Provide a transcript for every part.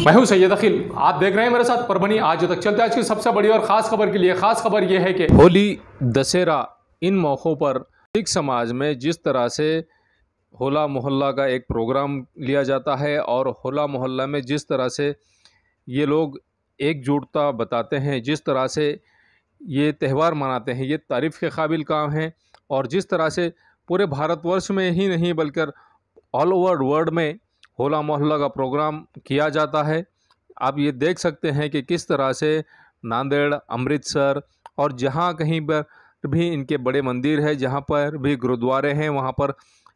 मैं हूँ सैयद अखिल आप देख रहे हैं मेरे साथ परभनी आज तक चलते आज की सबसे बड़ी और ख़ास खबर के लिए, ख़ास खबर यह है कि होली, दशहरा, इन मौक़ों पर सिख समाज में जिस तरह से होला मोहल्ला का एक प्रोग्राम लिया जाता है और होला मोहल्ला में जिस तरह से ये लोग एकजुटता बताते हैं, जिस तरह से ये त्यौहार मनाते हैं, ये तारीफ़ के काबिल काम है और जिस तरह से पूरे भारतवर्ष में ही नहीं, बल्कि ऑल ओवर वर्ल्ड में होला मोहल्ला का प्रोग्राम किया जाता है। आप ये देख सकते हैं कि किस तरह से नांदेड़, अमृतसर और जहाँ कहीं पर भी इनके बड़े मंदिर है, जहाँ पर भी गुरुद्वारे हैं, वहाँ पर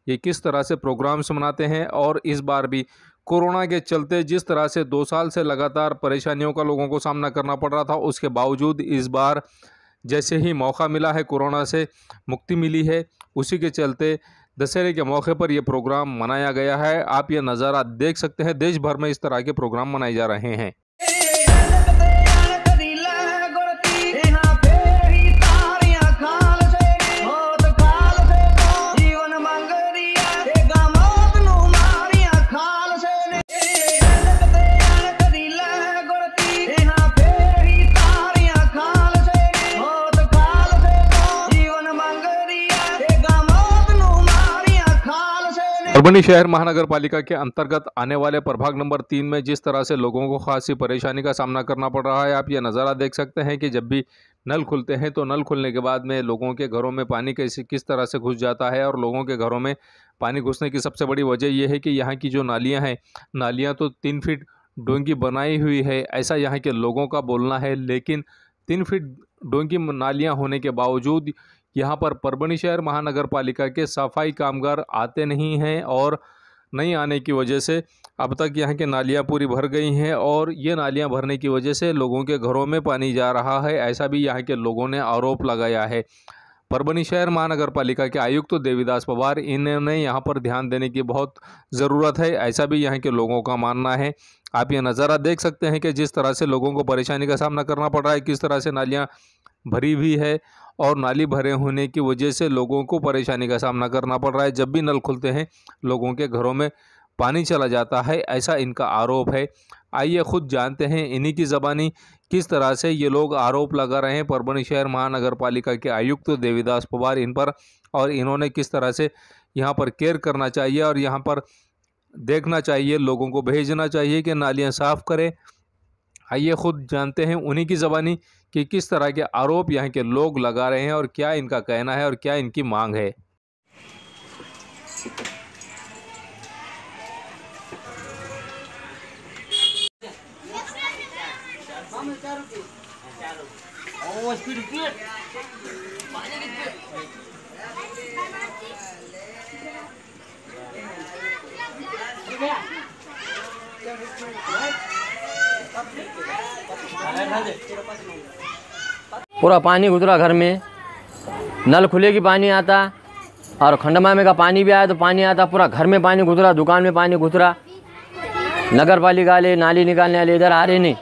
ये किस तरह से प्रोग्राम्स मनाते हैं और इस बार भी कोरोना के चलते जिस तरह से दो साल से लगातार परेशानियों का लोगों को सामना करना पड़ रहा था, उसके बावजूद इस बार जैसे ही मौका मिला है कोरोना से मुक्ति मिली है, उसी के चलते दशहरे के मौके पर यह प्रोग्राम मनाया गया है। आप ये नज़ारा देख सकते हैं। देश भर में इस तरह के प्रोग्राम मनाए जा रहे हैं। परभनी शहर महानगर पालिका के अंतर्गत आने वाले प्रभाग नंबर तीन में जिस तरह से लोगों को खासी परेशानी का सामना करना पड़ रहा है, आप ये नज़ारा देख सकते हैं कि जब भी नल खुलते हैं तो नल खुलने के बाद में लोगों के घरों में पानी कैसे, किस तरह से घुस जाता है और लोगों के घरों में पानी घुसने की सबसे बड़ी वजह यह है कि यहाँ की जो नालियाँ हैं, नालियाँ तो तीन फीट डोंगी बनाई हुई है, ऐसा यहाँ के लोगों का बोलना है। लेकिन तीन फीट डोंगी नालियाँ होने के बावजूद यहाँ पर परभणी शहर महानगर पालिका के सफ़ाई कामगार आते नहीं हैं और नहीं आने की वजह से अब तक यहाँ की नालियाँ पूरी भर गई हैं और ये नालियाँ भरने की वजह से लोगों के घरों में पानी जा रहा है, ऐसा भी यहाँ के लोगों ने आरोप लगाया है। परभनी शहर महानगर पालिका के आयुक्त तो देवीदास पवार इन्होंने यहाँ पर ध्यान देने की बहुत ज़रूरत है, ऐसा भी यहाँ के लोगों का मानना है। आप ये नज़ारा देख सकते हैं कि जिस तरह से लोगों को परेशानी का सामना करना पड़ रहा है, किस तरह से नालियाँ भरी हुई है और नाली भरे होने की वजह से लोगों को परेशानी का सामना करना पड़ रहा है। जब भी नल खुलते हैं, लोगों के घरों में पानी चला जाता है, ऐसा इनका आरोप है। आइए खुद जानते हैं इन्हीं की ज़बानी, किस तरह से ये लोग आरोप लगा रहे हैं। परभणी शहर महानगर पालिका के आयुक्त तो देवीदास पवार इन पर, और इन्होंने किस तरह से यहाँ पर केयर करना चाहिए और यहाँ पर देखना चाहिए, लोगों को भेजना चाहिए कि नालियाँ साफ़ करें। आइए खुद जानते हैं उन्हीं की ज़बानी कि किस तरह के आरोप यहाँ के लोग लगा रहे हैं और क्या इनका कहना है और क्या इनकी मांग है पूरा पानी गुजरा घर में। नल खुले की पानी आता। और खंडमा में का पानी भी आया तो पानी आता, पूरा घर में पानी गुजरा, दुकान में पानी गुजरा। नगर पालिका वाले नाली निकालने वाले इधर आ रहे नहीं।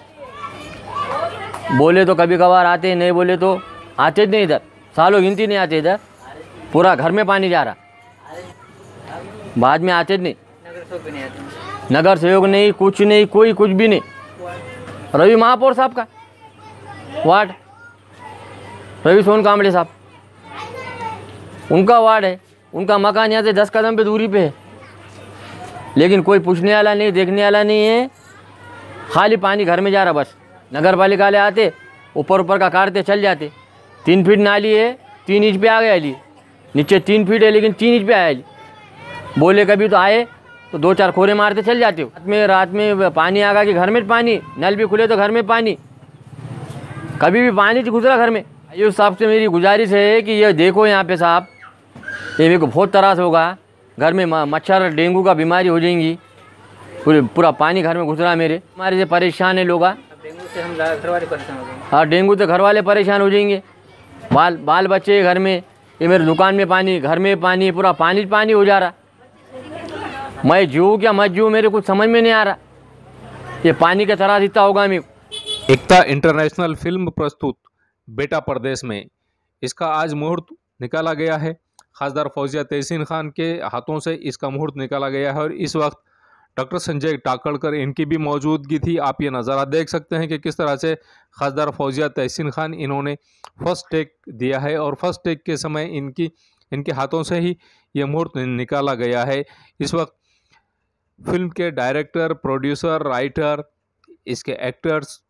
बोले तो कभी कभार आते, नहीं बोले तो आते नहीं इधर। सालों गिनती नहीं आते इधर। पूरा घर में पानी जा रहा। बाद में आते नहीं। नगर सहयोग नहीं, कुछ नहीं, कोई कुछ भी नहीं। रवि महापौर साहब का। वार्ड। रवि सोन कामड़े साहब? उनका वार्ड है, उनका मकान यहाँ से दस कदम पे दूरी पे है। लेकिन कोई पूछने वाला नहीं, देखने वाला नहीं है। खाली पानी घर में जा रहा बस। नगर पालिका वाले आते, ऊपर ऊपर का काटते चल जाते। तीन फीट नाली है, तीन इंच पे आ गया ली नीचे तीन फीट है, लेकिन तीन इंच पे आया ली बोले, कभी तो आए तो दो चार खोरे मारते चल जाते हो। रात में रात में पानी आ गया कि घर में पानी, नल भी खुले तो घर में पानी। कभी भी पानी गुजरा घर में। आयुष साहब से मेरी गुजारिश है कि ये देखो यहाँ पे साहब ये मेरे को बहुत तरास होगा। घर में मच्छर डेंगू का बीमारी हो जाएँगी। पूरे पूरा पानी घर में घुस रहा है मेरे। हमारे से परेशान है लोग डेंगू से हम घर वाले परेशान हो हाँ डेंगू से घर वाले परेशान हो जाएँगे। बाल बाल बच्चे घर में ये मेरे दुकान में पानी घर में पानी पूरा पानी पानी हो जा रहा। मैं जीव क्या मत जीव मेरे कुछ समझ में नहीं आ रहा। ये पानी का तरह दिखता होगा मैं एकता इंटरनेशनल फ़िल्म प्रस्तुत। बेटा प्रदेश में। इसका आज मुहूर्त निकाला गया है। खासदार फौजिया तहसीन खान के हाथों से इसका मुहूर्त निकाला गया है और इस वक्त डॉक्टर संजय टाकड़कर इनकी भी मौजूदगी थी। आप ये नज़ारा देख सकते हैं कि किस तरह से खासदार फौजिया तहसीन खान इन्होंने फ़र्स्ट टेक दिया है और फ़र्स्ट टेक के समय इनकी, इनके हाथों से ही ये मुहूर्त निकाला गया है। इस वक्त फ़िल्म के डायरेक्टर, प्रोड्यूसर, राइटर, इसके एक्टर्स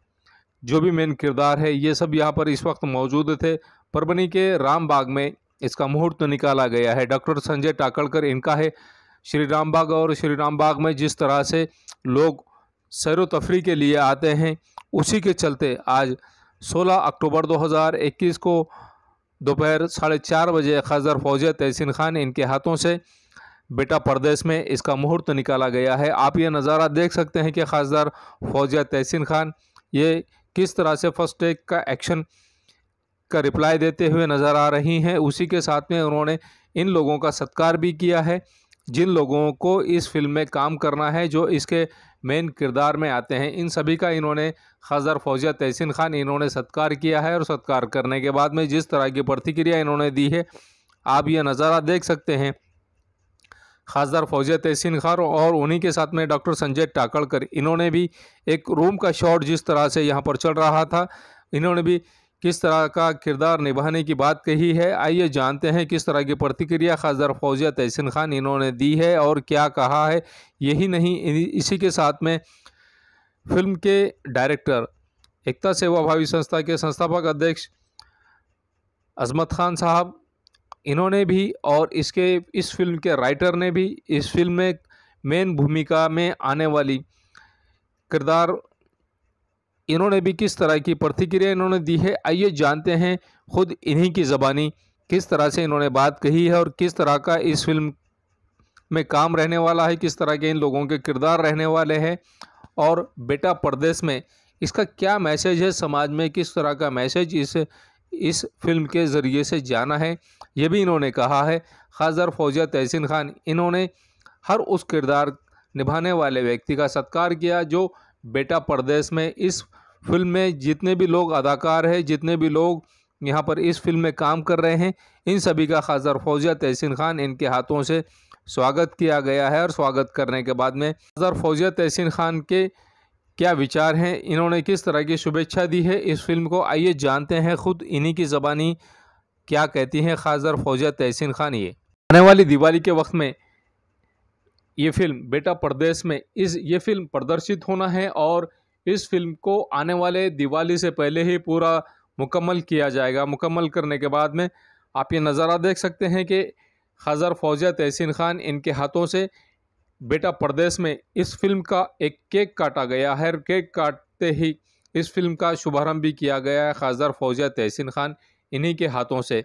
जो भी मेन किरदार है, ये सब यहाँ पर इस वक्त मौजूद थे। परभनी के रामबाग में इसका मुहूर्त निकाला गया है। डॉक्टर संजय टाकड़कर इनका है। श्री रामबाग और श्री रामबाग में जिस तरह से लोग सैर तफरी के लिए आते हैं, उसी के चलते आज 16 अक्टूबर 2021 को दोपहर साढ़े चार बजे खजर फौजिया तहसीन खान इनके हाथों से बेटा प्रदेश में इसका मुहूर्त निकाला गया है। आप ये नज़ारा देख सकते हैं कि खासदार फौजिया तहसीन खान, ये किस तरह से फ़र्स्ट टेक का एक्शन का रिप्लाई देते हुए नज़र आ रही हैं, उसी के साथ में उन्होंने इन लोगों का सत्कार भी किया है, जिन लोगों को इस फ़िल्म में काम करना है, जो इसके मेन किरदार में आते हैं। इन सभी का इन्होंने खजर फौजिया तहसीन खान, इन्होंने सत्कार किया है और सत्कार करने के बाद में जिस तरह की प्रतिक्रिया इन्होंने दी है, आप यह नज़ारा देख सकते हैं। खासदार फौजिया तहसीन खान और उन्हीं के साथ में डॉक्टर संजय टाकड़कर इन्होंने भी एक रूम का शॉट जिस तरह से यहाँ पर चल रहा था, इन्होंने भी किस तरह का किरदार निभाने की बात कही है, आइए जानते हैं किस तरह की प्रतिक्रिया खासदार फौजिया तहसीन खान इन्होंने दी है और क्या कहा है। यही नहीं इसी के साथ में फ़िल्म के डायरेक्टर, एकता सेवा भावी संस्था के संस्थापक अध्यक्ष अजमत खान साहब इन्होंने भी और इसके, इस फ़िल्म के राइटर ने भी इस फ़िल्म में मेन भूमिका में आने वाली किरदार इन्होंने भी किस तरह की प्रतिक्रिया इन्होंने दी है, आइए जानते हैं खुद इन्हीं की ज़बानी, किस तरह से इन्होंने बात कही है और किस तरह का इस फ़िल्म में काम रहने वाला है, किस तरह के इन लोगों के किरदार रहने वाले हैं और बेटा परदेश में इसका क्या मैसेज है, समाज में किस तरह का मैसेज इस इस फ़िल्म के ज़रिए से जाना है। ये भी इन्होंने कहा है। खासदार फौजिया तहसीन खान, इन्होंने हर उस किरदार निभाने वाले व्यक्ति का सत्कार किया जो बेटा परदेश में इस फ़िल्म में जितने भी लोग अदाकार हैं, जितने भी लोग यहाँ पर इस फ़िल्म में काम कर रहे हैं, इन सभी का खासदार फौजिया तहसीन खान इनके हाथों से स्वागत किया गया है और स्वागत करने के बाद में खासदार फौजिया तहसीन खान के क्या विचार हैं? इन्होंने किस तरह की शुभेच्छा दी है? इस फ़िल्म को आइए जानते हैं खुद। इन्हीं की ज़बानी क्या कहती हैं खासदार फौजिया तहसीन खान ये। आने वाली दिवाली के वक्त में ये फ़िल्म बेटा परदेश में इस, ये फ़िल्म प्रदर्शित होना है और इस फ़िल्म को आने वाले दिवाली से पहले ही पूरा मुकम्मल किया जाएगा। मुकम्मल करने के बाद में आप ये नज़ारा देख सकते हैं कि खजर फौजिया तहसीन खान इनके हाथों से बेटा परदेश में इस फ़िल्म का एक केक काटा गया है केक काटते ही इस फ़िल्म का शुभारंभ भी किया गया है खासदार फौजिया तहसीन खान इन्हीं के हाथों से।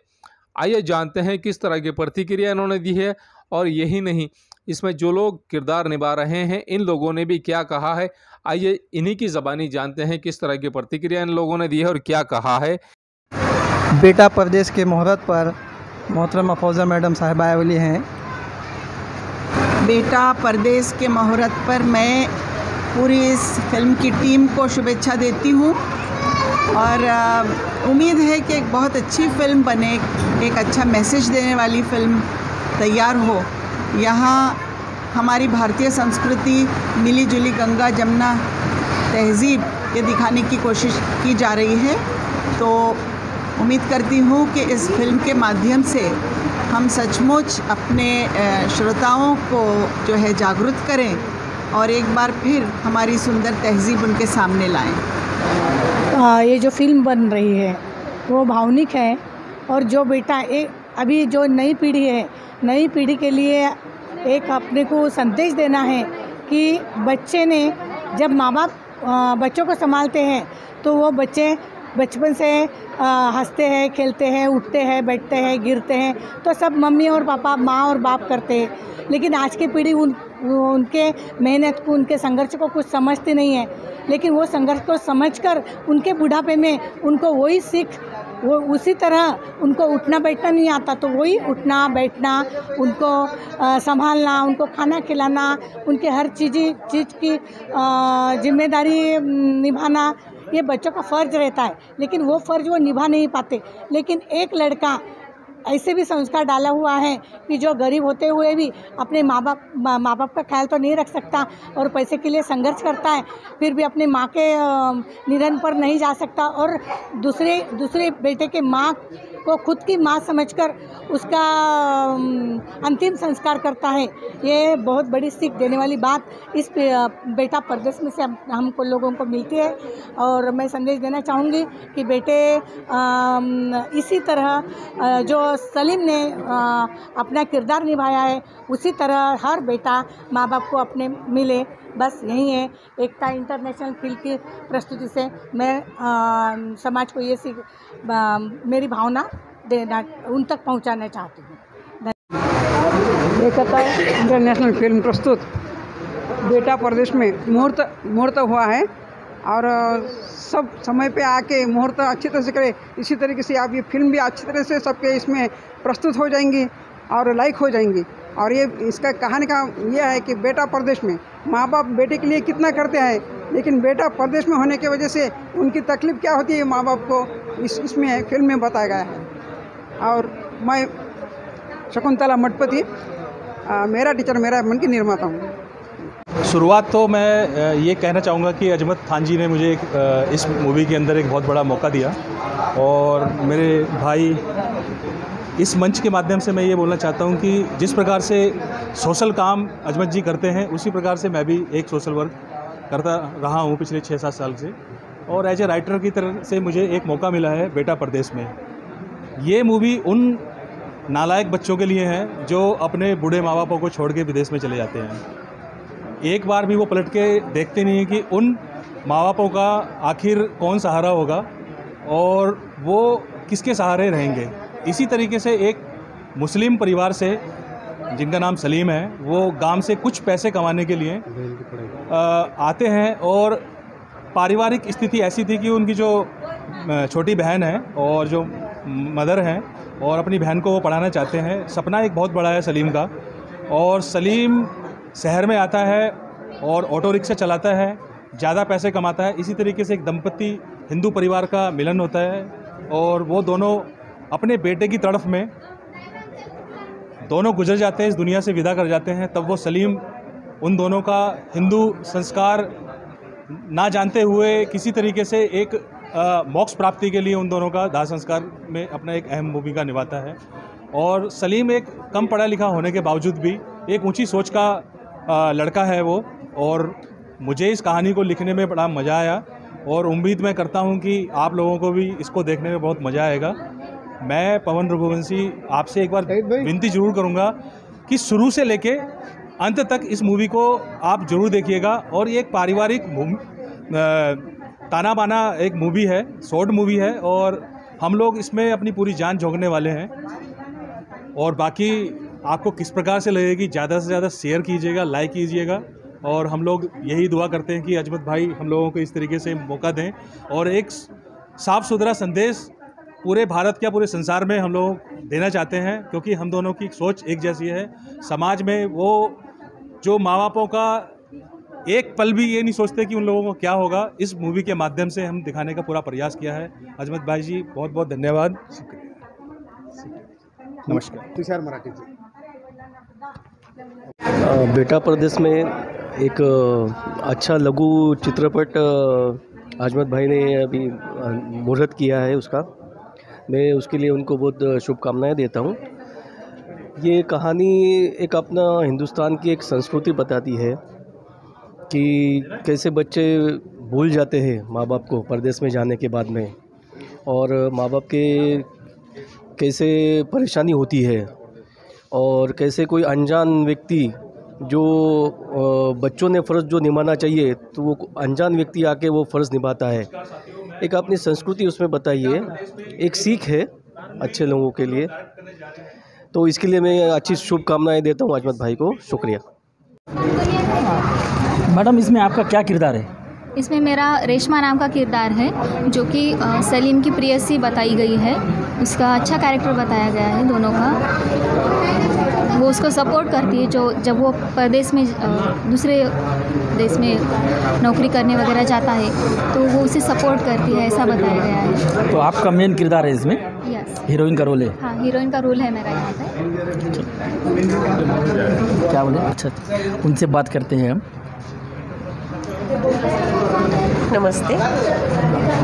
आइए जानते हैं किस तरह की प्रतिक्रिया इन्होंने दी है और यही नहीं, इसमें जो लोग किरदार निभा रहे हैं, इन लोगों ने भी क्या कहा है? आइए इन्हीं की ज़बानी जानते हैं किस तरह की प्रतिक्रिया इन लोगों ने दी है और क्या कहा है। बेटा प्रदेश के मुहूर्त पर मोहतरमा फौजा मैडम साहिबा आए हैं। बेटा परदेश के मुहूर्त पर मैं पूरी इस फ़िल्म की टीम को शुभेच्छा देती हूँ। और उम्मीद है कि एक बहुत अच्छी फ़िल्म बने, एक अच्छा मैसेज देने वाली फ़िल्म तैयार हो। यहाँ हमारी भारतीय संस्कृति मिली जुली गंगा, जमुना, तहज़ीब, ये दिखाने की कोशिश की जा रही है। तो उम्मीद करती हूँ कि इस फ़िल्म के माध्यम से हम सचमुच अपने श्रोताओं को जो है जागरूक करें और एक बार फिर हमारी सुंदर तहज़ीब उनके सामने लाएँ। ये जो फ़िल्म बन रही है, वो भावनिक है और जो बेटा एक अभी जो नई पीढ़ी है, नई पीढ़ी के लिए एक अपने को संदेश देना है कि बच्चे ने जब माँ बाप बच्चों को संभालते हैं तो वो बच्चे बचपन से हँसते हैं, खेलते हैं, उठते हैं, बैठते हैं, गिरते हैं तो सब मम्मी और पापा माँ और बाप करते हैं। लेकिन आज की पीढ़ी उन, उनके मेहनत को, उनके संघर्ष को कुछ समझती नहीं है। लेकिन वो संघर्ष को समझकर उनके बुढ़ापे में उनको वही सीख, वो उसी तरह उनको उठना बैठना नहीं आता तो वही उठना, बैठना, उनको संभालना, उनको खाना खिलाना, उनके हर चीज़ चीज़ की ज़िम्मेदारी निभाना ये बच्चों का फ़र्ज़ रहता है, लेकिन वो फ़र्ज़ वो निभा नहीं पाते। लेकिन एक लड़का ऐसे भी संस्कार डाला हुआ है कि जो गरीब होते हुए भी अपने माँ बाप माँ बाप का ख्याल तो नहीं रख सकता और पैसे के लिए संघर्ष करता है, फिर भी अपने माँ के निधन पर नहीं जा सकता और दूसरे दूसरे बेटे के माँ को खुद की माँ समझकर उसका अंतिम संस्कार करता है। ये बहुत बड़ी सीख देने वाली बात इस बेटा परदेश में से हम हमको लोगों को मिलती है और मैं संदेश देना चाहूँगी कि बेटे इसी तरह जो सलीम ने अपना किरदार निभाया है। उसी तरह हर बेटा माँ बाप को अपने मिले। बस यही है एकता इंटरनेशनल फ़िल्म की प्रस्तुति से मैं अ, समाज को ये सीख मेरी भावना देना उन तक पहुँचाना चाहती हूँ। एकता इंटरनेशनल फ़िल्म प्रस्तुत। बेटा प्रदेश में मुहूर्त मुहूर्त हुआ है। और सब समय पे आके मुहूर्त अच्छी तरह से करे, इसी तरीके से आप ये फ़िल्म भी अच्छी तरह से सबके इसमें प्रस्तुत हो जाएँगी और लाइक हो जाएँगी। और ये, इसका कहानी का ये है कि बेटा प्रदेश में माँ बाप बेटे के लिए कितना करते हैं, लेकिन बेटा प्रदेश में होने की वजह से उनकी तकलीफ़ क्या होती है माँ बाप को, इस, इसमें, फ़िल्म में बताया गया है। और मैं शकुंतला मठपति मेरा टीचर, मेरा मन की निर्माता हूँ। शुरुआत तो मैं ये कहना चाहूँगा कि अजमत खान जी ने मुझे एक, इस मूवी के अंदर एक बहुत बड़ा मौका दिया। और मेरे भाई इस मंच के माध्यम से मैं ये बोलना चाहता हूँ कि जिस प्रकार से सोशल काम अजमत जी करते हैं उसी प्रकार से मैं भी एक सोशल वर्क करता रहा हूँ पिछले छः सात साल से। और एज ए राइटर की तरह से मुझे एक मौका मिला है बेटा परदेश में। ये मूवी उन नालायक बच्चों के लिए है जो अपने बूढ़े माँ बापों को छोड़ के विदेश में चले जाते हैं। एक बार भी वो पलट के देखते नहीं हैं कि उन माँ बापों का आखिर कौन सहारा होगा और वो किसके सहारे रहेंगे। इसी तरीके से एक मुस्लिम परिवार से, जिनका नाम सलीम है, वो गाँव से कुछ पैसे कमाने के लिए आते हैं और पारिवारिक स्थिति ऐसी थी कि उनकी जो छोटी बहन है और जो मदर हैं और अपनी बहन को वो पढ़ाना चाहते हैं। सपना एक बहुत बड़ा है सलीम का और सलीम शहर में आता है और ऑटो रिक्शा चलाता है, ज़्यादा पैसे कमाता है। इसी तरीके से एक दंपति हिंदू परिवार का मिलन होता है और वो दोनों अपने बेटे की तड़फ में दोनों गुजर जाते हैं, इस दुनिया से विदा कर जाते हैं। तब वो सलीम उन दोनों का हिंदू संस्कार ना जानते हुए किसी तरीके से एक मोक्ष प्राप्ति के लिए उन दोनों का दाह संस्कार में अपना एक अहम भूमिका निभाता है। और सलीम एक कम पढ़ा लिखा होने के बावजूद भी एक ऊँची सोच का लड़का है वो और मुझे इस कहानी को लिखने में बड़ा मज़ा आया और उम्मीद मैं करता हूँ कि आप लोगों को भी इसको देखने में बहुत मज़ा आएगा। मैं पवन रघुवंशी आपसे एक बार विनती ज़रूर करूँगा कि शुरू से लेके अंत तक इस मूवी को आप ज़रूर देखिएगा और ये एक पारिवारिक ताना बाना एक मूवी है शॉर्ट मूवी है और हम लोग इसमें अपनी पूरी जान झोंकने वाले हैं। और बाकी आपको किस प्रकार से लगेगी? ज़्यादा से ज़्यादा शेयर कीजिएगा लाइक कीजिएगा और हम लोग यही दुआ करते हैं कि अजमत भाई हम लोगों को इस तरीके से मौका दें और एक साफ़ सुथरा संदेश पूरे भारत क्या पूरे संसार में हम लोग देना चाहते हैं क्योंकि हम दोनों की सोच एक जैसी है। समाज में वो जो माँ बापों का एक पल भी ये नहीं सोचते कि उन लोगों को क्या होगा इस मूवी के माध्यम से हम दिखाने का पूरा प्रयास किया है। अजमत भाई जी बहुत बहुत धन्यवाद नमस्कार। तुषार मराठीचे अ, बेटा प्रदेश में एक अच्छा लघु चित्रपट आजमत भाई ने अभी मुहूर्त किया है उसका। मैं उसके लिए उनको बहुत शुभकामनाएँ देता हूँ। ये कहानी एक अपना हिंदुस्तान की एक संस्कृति बताती है कि कैसे बच्चे भूल जाते हैं माँ बाप को परदेश में जाने के बाद में और माँ बाप के कैसे परेशानी होती है और कैसे कोई अनजान व्यक्ति जो बच्चों ने फ़र्ज़ जो निभाना चाहिए तो वो अनजान व्यक्ति आके वो फ़र्ज़ निभाता है। एक अपनी संस्कृति उसमें बताइए। एक सीख है अच्छे लोगों के लिए। तो इसके लिए मैं अच्छी शुभकामनाएँ देता हूँ आजमत भाई को। शुक्रिया। मैडम, इसमें आपका क्या किरदार है? इसमें मेरा रेशमा नाम का किरदार है जो कि सलीम की प्रियसी बताई गई है। उसका अच्छा कैरेक्टर बताया गया है दोनों का। वो उसको सपोर्ट करती है जो जब वो प्रदेश में दूसरे देश में नौकरी करने वगैरह जाता है तो वो उसे सपोर्ट करती है ऐसा बताया गया है। तो आपका मेन किरदार है इसमें? यस हीरोइन का रोल है? हाँ हीरोइन का रोल है मेरा यहाँ पे। क्या बोले? अच्छा। उनसे बात करते हैं हम। नमस्ते।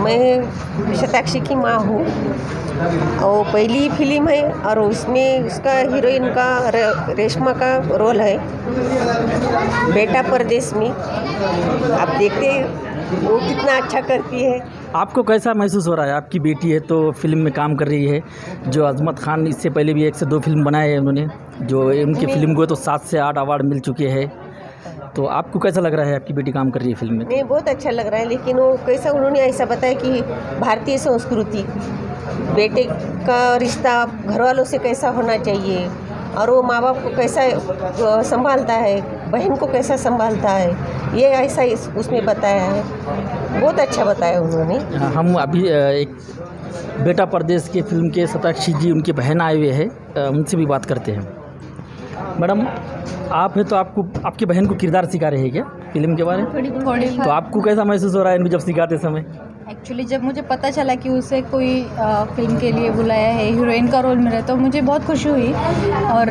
मैं शताक्षी की माँ हूँ। और पहली फ़िल्म है और उसमें उसका हीरोइन का रेशमा का रोल है। बेटा परदेश में। आप देखते वो कितना अच्छा करती है। आपको कैसा महसूस हो रहा है? आपकी बेटी है तो फ़िल्म में काम कर रही है। जो अजमत खान इससे पहले भी एक से दो फ़िल्म बनाए हैं उन्होंने। जो उनकी। फ़िल्म को तो सात से आठ अवार्ड मिल चुके हैं। तो आपको कैसा लग रहा है आपकी बेटी काम कर रही है फ़िल्म में? नहीं बहुत अच्छा लग रहा है लेकिन वो कैसा उन्होंने ऐसा बताया कि भारतीय संस्कृति बेटे का रिश्ता घर वालों से कैसा होना चाहिए और वो माँ बाप को कैसा संभालता है बहन को कैसा संभालता है ये ऐसा उसमें बताया है। बहुत अच्छा बताया उन्होंने। हम अभी एक बेटा परदेश के फ़िल्म के सताक्षी जी उनकी बहन आए हुए हैं उनसे भी बात करते हैं। मैडम आप है तो आपको आपकी बहन को किरदार सिखा रहे हैं क्या फ़िल्म के बारे में? तो आपको कैसा महसूस हो रहा है इनको जब सिखाते समय? एक्चुअली जब मुझे पता चला कि उसे कोई फ़िल्म के लिए बुलाया है हीरोइन का रोल मिला तो मुझे बहुत खुशी हुई। और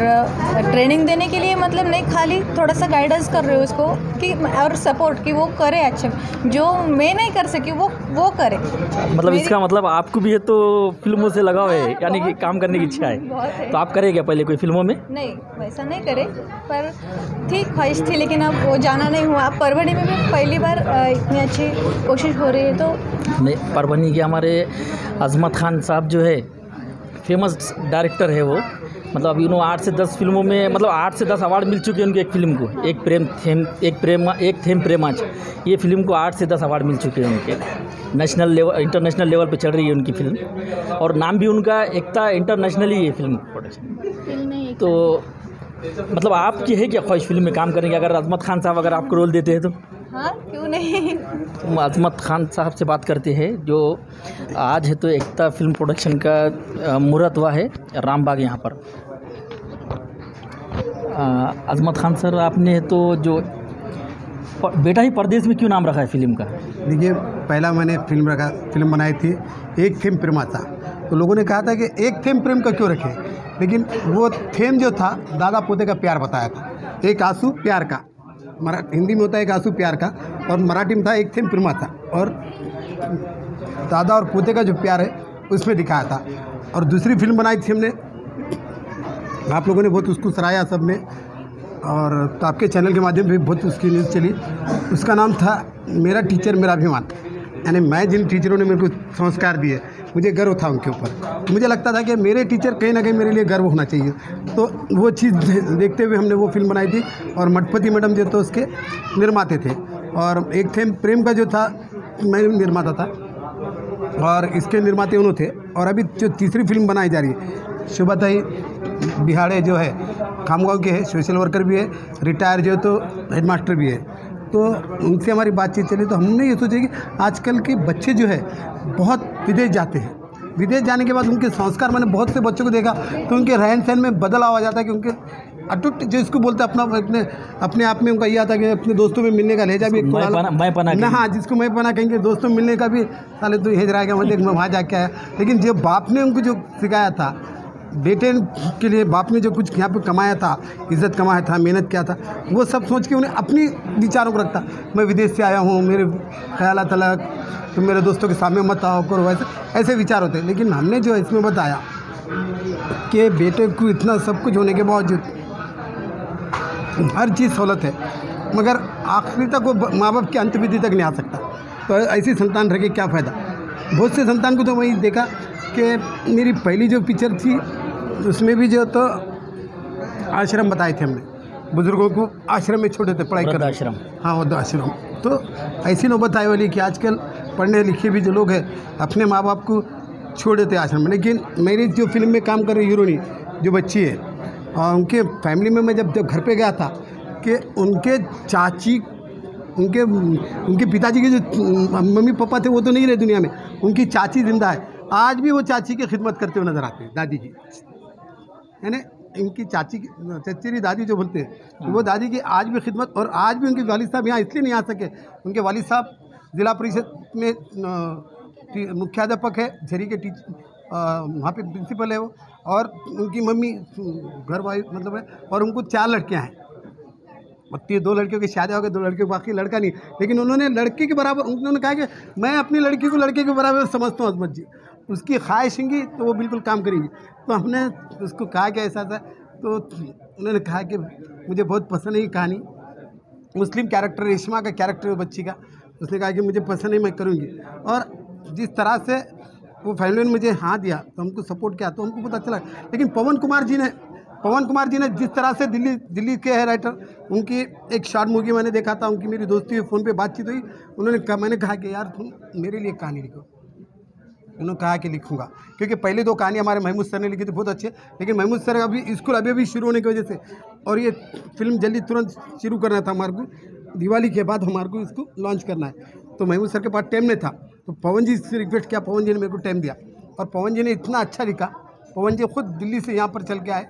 ट्रेनिंग देने के लिए मतलब नहीं खाली थोड़ा सा गाइडेंस कर रहे हो उसको कि और सपोर्ट कि वो करे अच्छे जो मैं नहीं कर सकी वो वो करे। मतलब इसका मतलब आपको भी है तो फ़िल्मों से लगाव है यानी कि काम करने की इच्छा है। है। तो आप करें क्या पहले कोई फ़िल्मों में? नहीं वैसा नहीं करे पर ठीक ख्वाहिश थी लेकिन अब वो जाना नहीं हुआ। अब परवड़ी में भी पहली बार इतनी अच्छी कोशिश हो रही है तो। नहीं परभनी के हमारे अजमत खान साहब जो है फ़ेमस डायरेक्टर है वो। मतलब अभी उन्होंने आठ से दस फ़िल्मों में मतलब आठ से दस अवार्ड मिल चुके हैं उनकी एक फ़िल्म को। एक प्रेम थेम एक प्रेम एक थेम प्रेमाच। ये फ़िल्म को आठ से दस अवार्ड मिल चुके हैं उनके। नेशनल लेवल इंटरनेशनल लेवल पे चल रही है उनकी फ़िल्म और नाम भी उनका एकता इंटरनेशनली है। फ़िल्म प्रोडक्शन तो मतलब आपकी है क्या ख्वाहिश फ़िल्म में काम करेंगे अगर अजमत खान साहब अगर आपको रोल देते हैं तो? हाँ क्यों नहीं? अजमत खान साहब से बात करते हैं जो आज है तो एकता फ़िल्म प्रोडक्शन का मुहूर्त हुआ है रामबाग यहाँ पर। अजमत खान सर आपने तो जो बेटा ही परदेश में क्यों नाम रखा है फ़िल्म का? देखिए, पहला मैंने फ़िल्म रखा, फ़िल्म बनाई थी, एक थीम प्रेमाचा तो लोगों ने कहा था कि एक थीम प्रेम का क्यों रखे? लेकिन वो थीम जो था, दादा पोते का प्यार बताया था। एक आँसू प्यार का। मरा हिंदी में होता है एक आँसू प्यार का, और मराठी में था एक थीम प्रेमाचा और दादा और पोते का जो प्यार है, उसमें दिखाया था। और दूसरी फ़िल्म बनाई थी हमने। आप लोगों ने बहुत उसको सराहा सबने और तो आपके चैनल के माध्यम से बहुत उसकी न्यूज़ चली। उसका नाम था मेरा टीचर मेरा अभिमान। यानी मैं जिन टीचरों ने मेरे को संस्कार दिए, मुझे गर्व था उनके ऊपर। मुझे लगता था कि मेरे टीचर कहीं ना कहीं मेरे लिए गर्व होना चाहिए। तो वो चीज़ देखते हुए हमने वो फ़िल्म बनाई थी और मठपति मैडम जो तो उसके निर्माते थे। और एक थे प्रेम का जो था, मैं निर्माता था। और इसके निर्माते उन्होंने थे। और अभी जो तीसरी फ़िल्म बनाई जा रही है शुभताई बिहाड़े जो है खामगांव के हैं सोशल वर्कर भी है रिटायर जो है तो हेडमास्टर भी है। तो उनसे हमारी बातचीत चली तो हमने ये सोचा कि आजकल के बच्चे जो है बहुत विदेश जाते हैं। विदेश जाने के बाद उनके संस्कार मैंने बहुत से बच्चों को देखा तो उनके रहन सहन में बदलाव आ जाता है कि उनके अटूट जो इसको बोलते हैं अपना अपने अपने आप में उनका ये आता है कि अपने दोस्तों में मिलने का लहजा भी एक मैं पना मैं पना ना हाँ जिसको मैं पना कहेंगे दोस्तों में मिलने का भी साले तो हेज रहा है मैं वहाँ जाके आया। लेकिन जो बाप ने उनको जो सिखाया था बेटे के लिए बाप ने जो कुछ यहाँ पे कमाया था, इज़्ज़त कमाया था, मेहनत किया था, वो सब सोच के उन्हें अपनी विचारों को रखता। मैं विदेश से आया हूँ, मेरे ख्याल अलग तो मेरे दोस्तों के सामने मत आओ, करो वैसे ऐसे विचार होते। लेकिन हमने जो इसमें बताया कि बेटे को इतना सब कुछ होने के बावजूद हर चीज़ सहूलत है, मगर आखिरी तक वो माँ बाप के अंतविधि तक नहीं आ सकता। तो ऐसी संतान रह के क्या फ़ायदा? बहुत से संतान को तो वही देखा कि मेरी पहली जो पिक्चर थी उसमें भी जो तो आश्रम बताए थे हमने। बुज़ुर्गों को आश्रम में छोटे थे पढ़ाई कर आश्रम हाँ वृद्ध आश्रम तो ऐसी नौबत आई वाली कि आजकल पढ़ने लिखे भी जो लोग हैं अपने माँ बाप को छोड़ देते आश्रम में। लेकिन मेरी जो फ़िल्म में काम कर रही हीरोनी जो बच्ची है और उनके फैमिली में मैं जब जब घर पे गया था कि उनके चाची उनके उनके पिताजी के जो मम्मी पापा थे वो तो नहीं रहे दुनिया में। उनकी चाची ज़िंदा है। आज भी वो चाची की खिदमत करते हुए नज़र आते हैं दादी जी। यानी इनकी चाची की चचेरी दादी जो बोलते हैं वो दादी की आज भी खिदमत और आज भी उनके वालिद साहब यहाँ इसलिए नहीं आ सके उनके वालिद साहब ज़िला परिषद में मुख्याध्यापक है झरी के टीच वहाँ पे प्रिंसिपल है वो और उनकी मम्मी घर वाई मतलब है और उनको चार लड़कियाँ हैं। बत्ती दो लड़कियों की शादी हो गई दो लड़कियों को बाकी लड़का नहीं लेकिन उन्होंने लड़की के बराबर उन्होंने कहा कि मैं अपनी लड़की को लड़के के बराबर समझता हूँ अजमत जी। उसकी ख्वाहिश होंगी तो वो बिल्कुल काम करेंगी। तो हमने उसको कहा कि ऐसा था तो उन्होंने कहा कि मुझे बहुत पसंद है ये कहानी। मुस्लिम कैरेक्टर रेशमा का कैरेक्टर है बच्ची का। उसने कहा कि मुझे पसंद है, मैं करूँगी। और जिस तरह से वो फैमिली ने मुझे हाँ दिया तो हमको सपोर्ट किया तो हमको बहुत अच्छा लगा। लेकिन पवन कुमार जी ने, पवन कुमार जी ने जिस तरह से दिल्ली दिल्ली के है राइटर उनकी एक शॉर्ट मूवी मैंने देखा था, उनकी मेरी दोस्ती हुई फ़ोन पे बातचीत हुई। उन्होंने कहा, मैंने कहा कि यार, तुम मेरे लिए कहानी लिखो। उन्होंने कहा कि लिखूँगा। क्योंकि पहले दो कहानी हमारे महमूद सर ने लिखी थी, बहुत अच्छे लेकिन महमूद सर अभी स्कूल अभी अभी शुरू होने की वजह से, और ये फ़िल्म जल्दी तुरंत शुरू करना था हमारे को, दिवाली के बाद हमारे को इसको लॉन्च करना है। तो महमूद सर के पास टाइम नहीं था। तो पवन जी से रिक्वेस्ट किया, पवन जी ने मेरे को टाइम दिया। और पवन जी ने इतना अच्छा लिखा। पवन जी खुद दिल्ली से यहाँ पर चल के आए।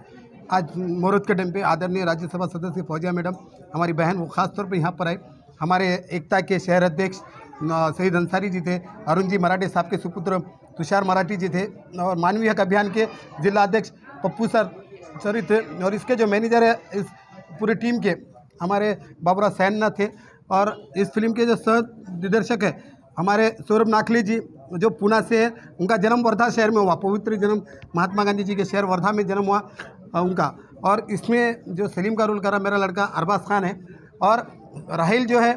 आज मुहूर्त के टाइम पे आदरणीय राज्यसभा सदस्य फौजिया मैडम, हमारी बहन, वो खासतौर पर यहाँ पर आए। हमारे एकता के शहर अध्यक्ष शहीद अंसारी जी थे, अरुण जी मराठे साहब के सुपुत्र, तुषार मराठी जी थे, और मानवीय हक अभियान के जिला अध्यक्ष पप्पू सर सरी थे, और इसके जो मैनेजर है, इस पूरी टीम के, हमारे बाबरा सैन थे, और इस फ़िल्म के जो सह दिग्दर्शक है, हमारे सौरभ नाखले जी, जो पूना से है, उनका जन्म वर्धा शहर में हुआ, पवित्र जन्म, महात्मा गांधी जी के शहर वर्धा में जन्म हुआ उनका, और इसमें जो सलीम का रोल कर, मेरा लड़का अरबाज खान है, और राहिल जो है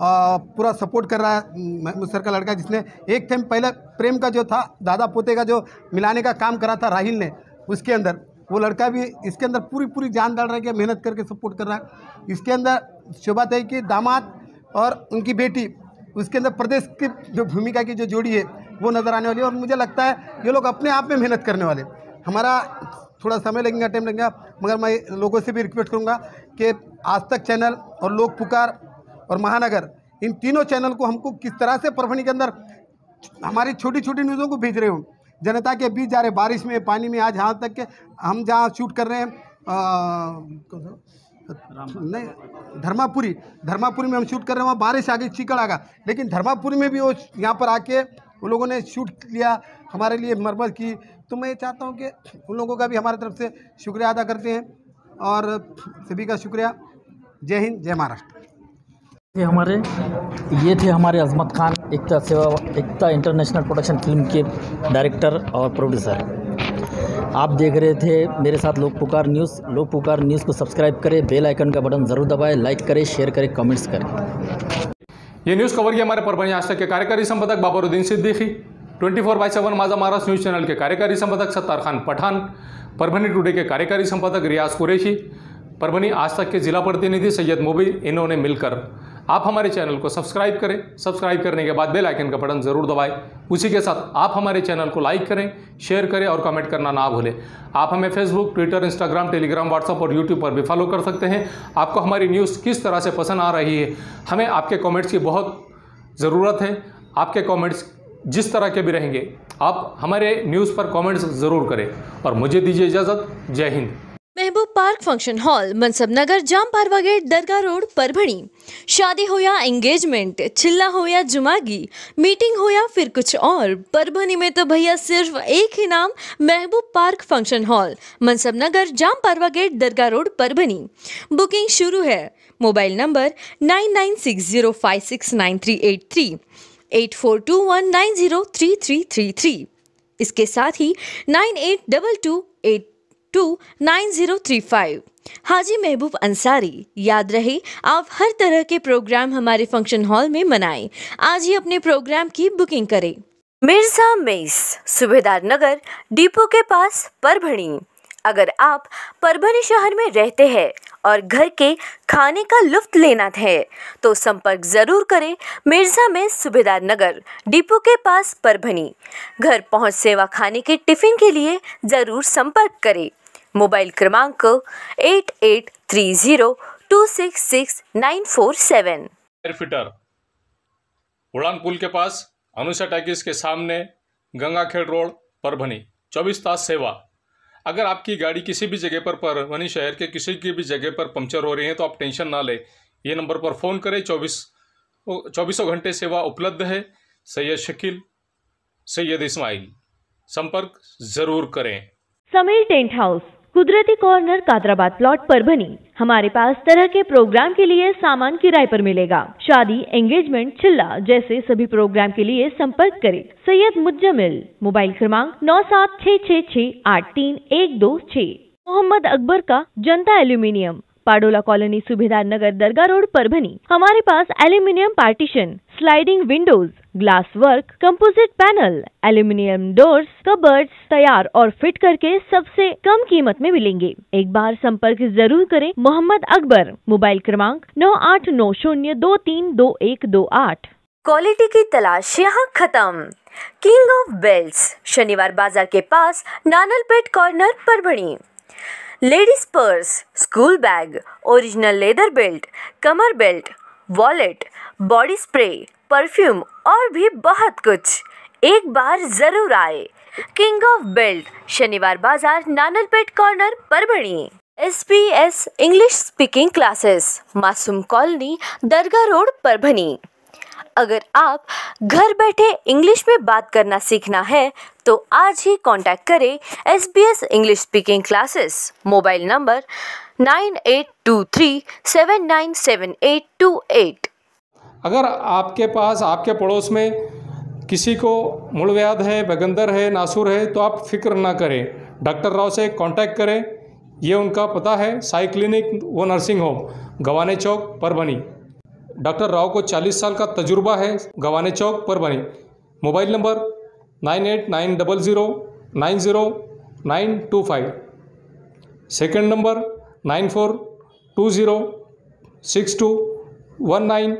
पूरा सपोर्ट कर रहा है महमूद सर का लड़का, जिसने एक टाइम पहले प्रेम का जो था, दादा पोते का जो मिलाने का काम करा था राहिल ने, उसके अंदर, वो लड़का भी इसके अंदर पूरी पूरी जान डाल रहा है कि मेहनत करके सपोर्ट कर रहा है। इसके अंदर शोभा है कि दामाद और उनकी बेटी, उसके अंदर प्रदेश की जो भूमिका की जो जोड़ी है, वो नज़र आने वाली है और मुझे लगता है ये लोग अपने आप में मेहनत करने वाले। हमारा थोड़ा समय लगेगा, टाइम लगेगा, मगर मैं लोगों से भी रिक्वेस्ट करूँगा कि आज तक चैनल और लोक पुकार और महानगर, इन तीनों चैनल को हमको किस तरह से परभणी के अंदर हमारी छोटी छोटी न्यूज़ों को भेज रहे हो? जनता के बीच जा रहे, बारिश में, पानी में, आज यहाँ तक के हम जहाँ शूट कर रहे हैं नहीं, धर्मापुरी। धर्मापुरी में हम शूट कर रहे हैं, वहाँ बारिश आ गई, चिकड़ आ गया। लेकिन धर्मापुरी में भी वो यहाँ पर आके वो लोगों ने शूट लिया, हमारे लिए मरम्मत की। तो मैं चाहता हूँ कि उन लोगों का भी हमारी तरफ़ से शुक्रिया अदा करते हैं। और सभी का शुक्रिया। जय हिंद, जय महाराष्ट्र। ये हमारे। ये थे हमारे Azmat Khan, Ekta Seva, Ekta international production film के डायरेक्टर और प्रोड्यूसर। आप देख रहे थे मेरे साथ लोक पुकार न्यूज़। लोक पुकार न्यूज़ को सब्सक्राइब करें, बेल आइकन का बटन ज़रूर दबाएँ, लाइक करें, शेयर करें, कमेंट्स करें। ये न्यूज़ कवर किया हमारे परभणी आज तक के कार्यकारी संपादक Babruddin Siddiqui, twenty four by seven Majha Maharashtra news channel के कार्यकारी संपादक सत्तार खान पठान, परभणी टुडे के कार्यकारी संपादक रियाज कुरैशी, परभणी आज तक के जिला प्रतिनिधि सैयद मुबीन इन्होंने मिलकर आप हमारे चैनल को सब्सक्राइब करें। सब्सक्राइब करने के बाद बेल आइकन का बटन ज़रूर दबाएँ। उसी के साथ आप हमारे चैनल को लाइक करें, शेयर करें और कमेंट करना ना भूलें। आप हमें Facebook Twitter Instagram Telegram WhatsApp और यूट्यूब पर भी फॉलो कर सकते हैं। आपको हमारी न्यूज़ किस तरह से पसंद आ रही है, हमें आपके कॉमेंट्स की बहुत ज़रूरत है। आपके कॉमेंट्स जिस तरह के भी रहेंगे, आप हमारे न्यूज़ पर कॉमेंट्स ज़रूर करें। और मुझे दीजिए इजाज़त। जय Hind. Mehboob park function hall, Mansab Nagar, Jam Parwa gate, Dargah road Parbhani शादी हो या एंगेजमेंट चिल्ला हो या जुमागी मीटिंग हो या फिर कुछ और। परभणी में तो भैया सिर्फ़ एक ही नाम, Mehboob park function hall, Mansab Nagar, Jam Parwa gate, Dargah road Parbhani booking शुरू है। Mobile number nine nine six zero five six nine three eight three, eight four two one nine zero three three three three. इसके साथ ही nine eight double two eight two nine zero three five Haji Mehboob Ansari, याद रहे, आप हर तरह के programme हमारे function hall में मनाएँ। आज ही अपने प्रोग्राम की बुकिंग करें। मिर्ज़ा मेस, सुबेदार नगर, डिपो के पास परभणी। अगर आप परभणी शहर में रहते हैं और घर के खाने का लुफ्त लेना है तो संपर्क ज़रूर करें मिर्ज़ा में सुबेदार नगर, डिपो के पास परभणी। घर पहुँच सेवा खाने के टिफ़िन के लिए ज़रूर संपर्क करें। मोबाइल क्रमांक eight eight three zero two six six nine four seven. Fitter उड़ान पुल के पास अनुषा टैकिस के सामने गंगाखेड़ रोड परभनी चौबीस तास सेवा। अगर आपकी गाड़ी किसी भी जगह पर परभनी शहर के किसी की भी जगह पर पंक्चर हो रही है तो आप टेंशन ना लें। ये नंबर पर फ़ोन करें। चौबीस चौबीसों घंटे सेवा उपलब्ध है। सैयद शकील सैयद इस्माइल संपर्क ज़रूर करें। Sameer tent house. Kudrati corner Kadrabad plot पर बनी। हमारे पास तरह के प्रोग्राम के लिए सामान किराए पर मिलेगा। शादी एंगेजमेंट चिल्ला जैसे सभी प्रोग्राम के लिए संपर्क करें। सैयद मुज्जमिल, मोबाइल क्रमांक नौ सात छः छः छः आठ तीन एक दो छः मोहम्मद अकबर का Janata aluminium, Padola colony Subedar Nagar Dargah road Parbhani हमारे पास aluminium partition sliding windows glass work composite panel aluminium doors cupboards तैयार और फिट करके सबसे कम कीमत में मिलेंगे। एक बार संपर्क ज़रूर करें मोहम्मद अकबर, मोबाइल क्रमांक नौ आठ नौ शून्य दो तीन दो एक दो आठ। क्वालिटी की तलाश यहाँ खत्म। King of belts Shaniwar Bazaar के पास Nanalpet corner Parbhani ladies purse school bag original leather belt कमर belt wallet body spray perfume और भी बहुत कुछ। एक बार ज़रूर आए। किंग ऑफ़ बेल्ट शनिवार बाज़ार, नानलपेट कॉर्नर पर Parbhani S P S English speaking classes Masoom colony, Dargah road Parbhani अगर आप घर बैठे इंग्लिश में बात करना सीखना है तो आज ही कांटेक्ट करें S B S English speaking classes mobile number nine eight two three seven nine seven eight two eight. अगर आपके पास, आपके पड़ोस में किसी को मूलव्याध है, बगंदर है, नासूर है तो आप फ़िक्र ना करें। डॉक्टर राव से कांटेक्ट करें। ये उनका पता है, साई क्लिनिक, व nursing home, Gawane Chowk Parbhani doctor Rao को 40 साल का तजुर्बा है, Gawane Chowk Parbhani mobile number nine eight nine double zero nine zero nine two five. Second number nine four two zero six two one nine